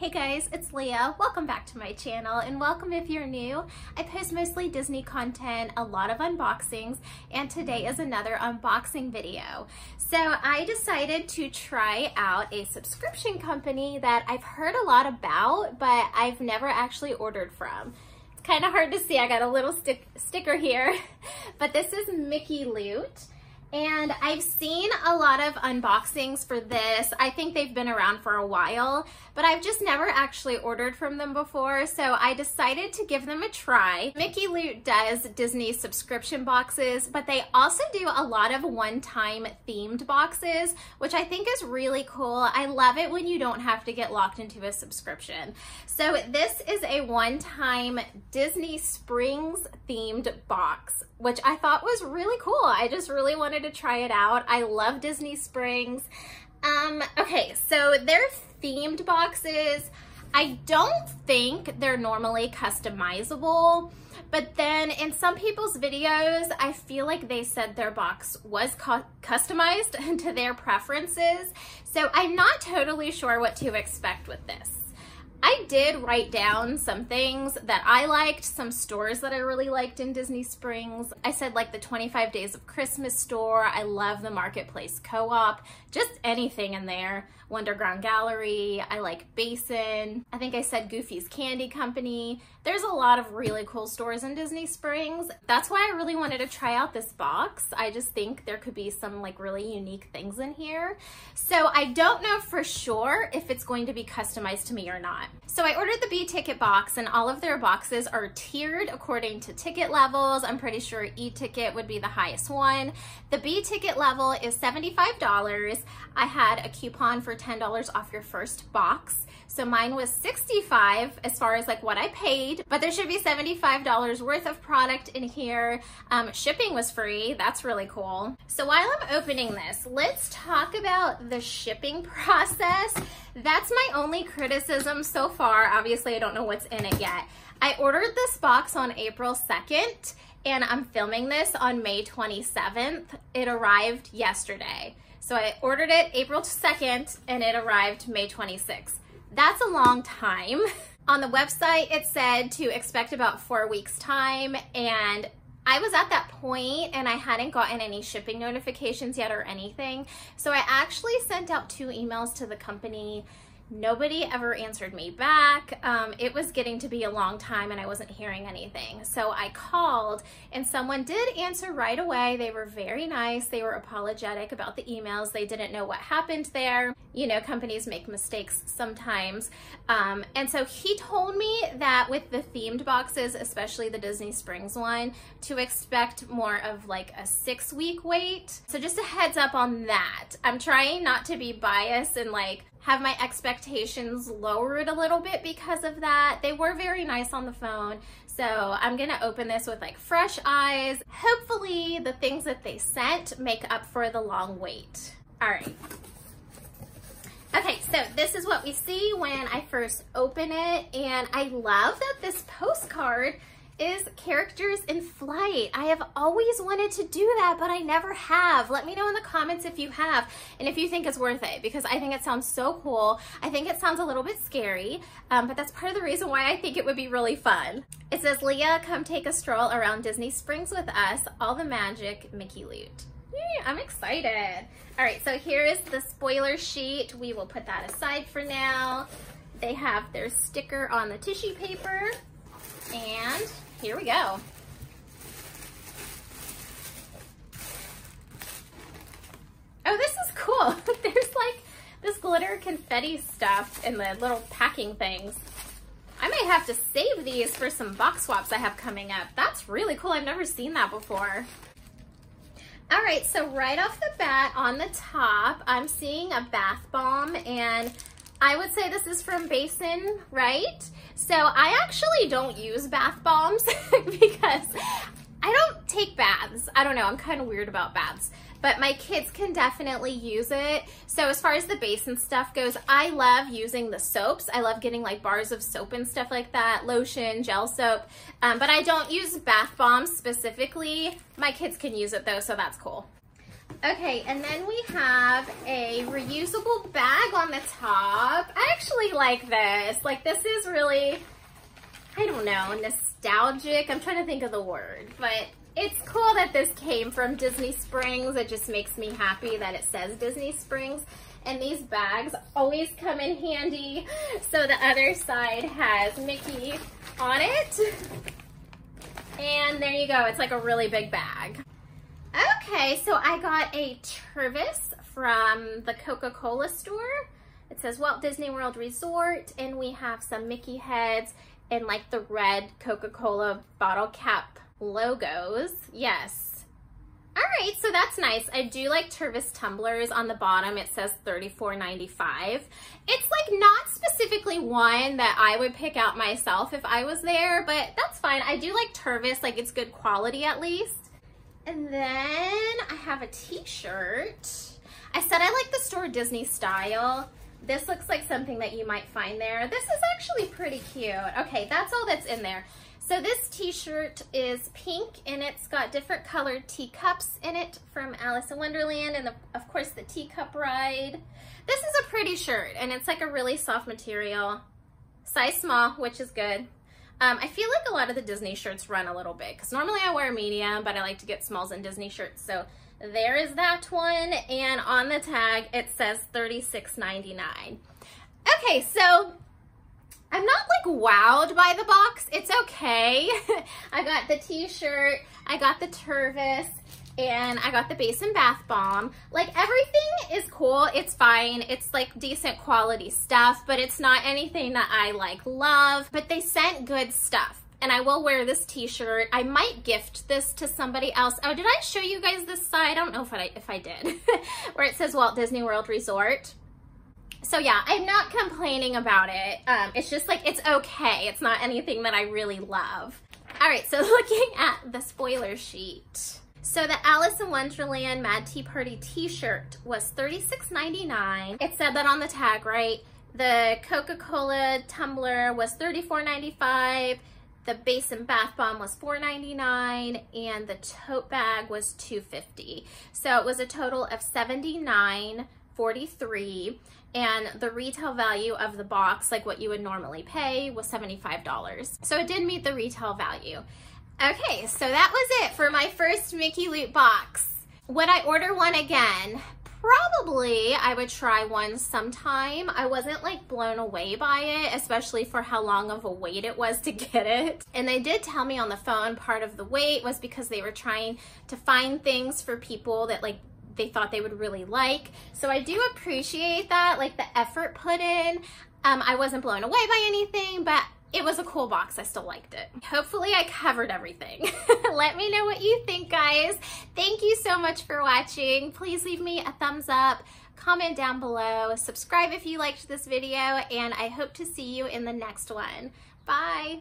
Hey guys, it's Leah. Welcome back to my channel and welcome if you're new. I post mostly Disney content, a lot of unboxings, and today is another unboxing video. So I decided to try out a subscription company that I've heard a lot about, but I've never actually ordered from. It's kind of hard to see, I got a little stick sticker here, but this is Mickey Loot. And I've seen a lot of unboxings for this. I think they've been around for a while, but I've just never actually ordered from them before, so I decided to give them a try. Mickey Loot does Disney subscription boxes, but they also do a lot of one-time themed boxes, which I think is really cool. I love it when you don't have to get locked into a subscription. So this is a one-time Disney Springs themed box, which I thought was really cool. I just really wanted to try it out. I love Disney Springs. Um, okay, so their themed boxes, I don't think they're normally customizable, but then in some people's videos, I feel like they said their box was cu customized to their preferences. So I'm not totally sure what to expect with this. I did write down some things that I liked, some stores that I really liked in Disney Springs. I said like the 25 Days of Christmas store. I love the Marketplace Co-op, just anything in there. Wonderground Gallery, I like Basin. I think I said Goofy's Candy Company. There's a lot of really cool stores in Disney Springs. That's why I really wanted to try out this box. I just think there could be some like really unique things in here. So I don't know for sure if it's going to be customized to me or not. So I ordered the B ticket box and all of their boxes are tiered according to ticket levels. I'm pretty sure e-ticket would be the highest one. The B ticket level is $75. I had a coupon for $10 off your first box. So mine was 65 as far as like what I paid, but there should be $75 worth of product in here. Um, shipping was free. That's really cool. So while I'm opening this, let's talk about the shipping process. That's my only criticism so far. Obviously, I don't know what's in it yet. I ordered this box on April 2nd and I'm filming this on May 27th. It arrived yesterday. So I ordered it April 2nd and it arrived May 26th. That's a long time. On the website, it said to expect about four weeks time and I was at that point and I hadn't gotten any shipping notifications yet or anything. So I actually sent out two emails to the company Nobody ever answered me back. Um, it was getting to be a long time and I wasn't hearing anything. So I called and someone did answer right away. They were very nice. They were apologetic about the emails. They didn't know what happened there. You know, companies make mistakes sometimes. Um, and so he told me that with the themed boxes, especially the Disney Springs one, to expect more of like a six week wait. So just a heads up on that. I'm trying not to be biased and like have my expectations lowered a little bit because of that. They were very nice on the phone. So I'm gonna open this with like fresh eyes. Hopefully the things that they sent make up for the long wait. All right. Okay, so this is what we see when I first open it. And I love that this postcard is characters in flight. I have always wanted to do that, but I never have. Let me know in the comments if you have and if you think it's worth it because I think it sounds so cool. I think it sounds a little bit scary, um, but that's part of the reason why I think it would be really fun. It says, Leah, come take a stroll around Disney Springs with us. All the magic, Mickey Loot. Yay, I'm excited. All right, so here is the spoiler sheet. We will put that aside for now. They have their sticker on the tissue paper and here we go. Oh, this is cool. There's like this glitter confetti stuff in the little packing things. I might have to save these for some box swaps I have coming up. That's really cool. I've never seen that before. All right, so right off the bat on the top, I'm seeing a bath bomb and I would say this is from Basin, right? So I actually don't use bath bombs because I don't take baths. I don't know, I'm kind of weird about baths, but my kids can definitely use it. So as far as the basin stuff goes, I love using the soaps. I love getting like bars of soap and stuff like that, lotion, gel soap, um, but I don't use bath bombs specifically. My kids can use it though, so that's cool. Okay, and then we have a reusable bag on the top. I actually like this. Like this is really, I don't know, nostalgic. I'm trying to think of the word, but it's cool that this came from Disney Springs. It just makes me happy that it says Disney Springs. And these bags always come in handy. So the other side has Mickey on it. And there you go. It's like a really big bag. Okay, so I got a Tervis from the Coca-Cola store. It says Walt Disney World Resort, and we have some Mickey heads and like the red Coca-Cola bottle cap logos. Yes. All right, so that's nice. I do like Tervis tumblers. On the bottom, it says $34.95. It's like not specifically one that I would pick out myself if I was there, but that's fine. I do like Tervis, like it's good quality at least. And then I have a t-shirt. I said I like the store Disney style. This looks like something that you might find there. This is actually pretty cute. Okay, that's all that's in there. So this t-shirt is pink and it's got different colored teacups in it from Alice in Wonderland and the, of course the teacup ride. This is a pretty shirt and it's like a really soft material. Size small, which is good. Um, I feel like a lot of the Disney shirts run a little big because normally I wear medium, but I like to get smalls in Disney shirts. So there is that one. And on the tag, it says $36.99. Okay, so I'm not like wowed by the box. It's okay. I got the t-shirt, I got the Tervis, and I got the Basin bath bomb. Like everything is cool. It's fine. It's like decent quality stuff, but it's not anything that I like love, but they sent good stuff. And I will wear this t-shirt. I might gift this to somebody else. Oh, did I show you guys this side? I don't know if I, if I did. Where it says Walt Disney World Resort. So yeah, I'm not complaining about it. Um, it's just like, it's okay. It's not anything that I really love. All right, so looking at the spoiler sheet. So the Alice in Wonderland Mad Tea Party t-shirt was $36.99. It said that on the tag, right? The Coca-Cola tumbler was $34.95. The Basin bath bomb was $4.99 and the tote bag was $2.50. So it was a total of $79.43 and the retail value of the box, like what you would normally pay, was $75. So it did meet the retail value. Okay, so that was it for my first Mickey Loot box. Would I order one again? Probably I would try one sometime. I wasn't like blown away by it, especially for how long of a wait it was to get it. And they did tell me on the phone part of the wait was because they were trying to find things for people that like they thought they would really like. So I do appreciate that, like the effort put in. Um, I wasn't blown away by anything, but it was a cool box. I still liked it. Hopefully I covered everything. Let me know what you think, guys. Thank you so much for watching. Please leave me a thumbs up, comment down below, subscribe if you liked this video, and I hope to see you in the next one. Bye.